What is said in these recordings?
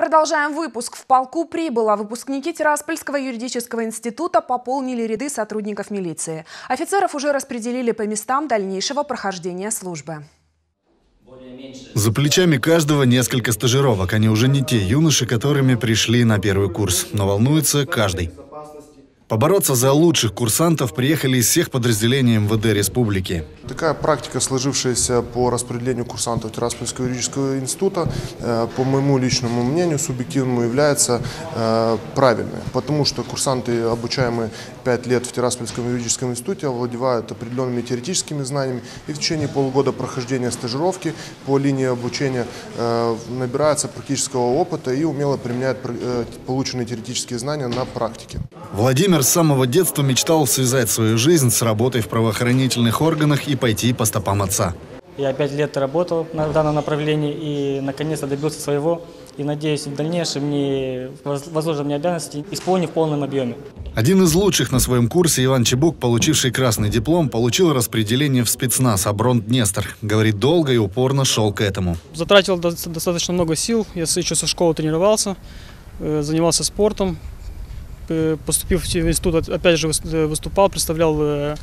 Продолжаем выпуск. В полку прибыло. Выпускники Тираспольского юридического института пополнили ряды сотрудников милиции. Офицеров уже распределили по местам дальнейшего прохождения службы. За плечами каждого несколько стажировок. Они уже не те юноши, которыми пришли на первый курс. Но волнуется каждый. Побороться за лучших курсантов приехали из всех подразделений МВД республики. Такая практика, сложившаяся по распределению курсантов Тираспольского юридического института, э, по моему личному мнению, субъективному, является э, правильной. Потому что курсанты, обучаемые 5 лет в Тираспольском юридическом институте, овладевают определенными теоретическими знаниями и в течение полугода прохождения стажировки по линии обучения э, набираются практического опыта и умело применяют полученные теоретические знания на практике. Владимир с самого детства мечтал связать свою жизнь с работой в правоохранительных органах и пойти по стопам отца. Я пять лет работал на данном направлении и наконец-то добился своего. И надеюсь, в дальнейшем мне возложат мне обязанности исполню в полном объеме. Один из лучших на своем курсе Иван Чебук, получивший красный диплом, получил распределение в спецназ «Оброн Днестр». Говорит, долго и упорно шел к этому. Затратил достаточно много сил. Я еще со школы тренировался, э, занимался спортом, поступив в институт, опять же э, выступал, представлял э,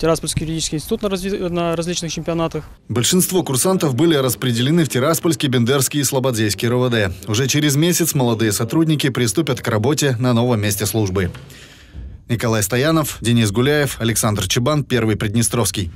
Тираспольский юридический институт на, разли... на различных чемпионатах. Большинство курсантов были распределены в Тираспольский, Бендерский и Слободзейский РОВД. Уже через месяц молодые сотрудники приступят к работе на новом месте службы. Николай Стоянов, Денис Гуляев, Александр Чебан, Первый Приднестровский.